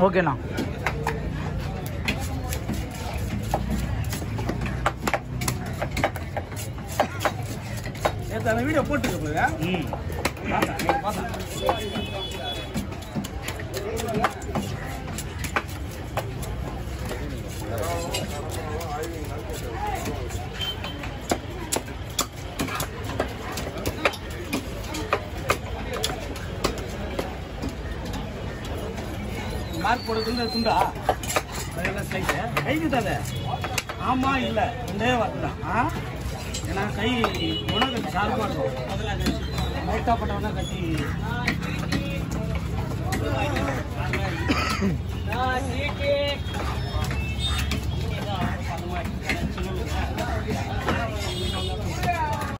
ஓகேண்ணா. அந்த வீடியோ போட்டுருக்க ம். பார்த்தா மார்க் போட துண்டா துண்டா? அதெல்லாம் ஸ்லைஸு கைது தானே ஆமா இல்ல. ரெண்டே வார்த்தை தான். ஆ? ஏன்னா கை உணவு கொஞ்சம் ஷார்ப்பாக இருக்கும் அதெல்லாம் லைட்டாக பட்டவனா கட்டி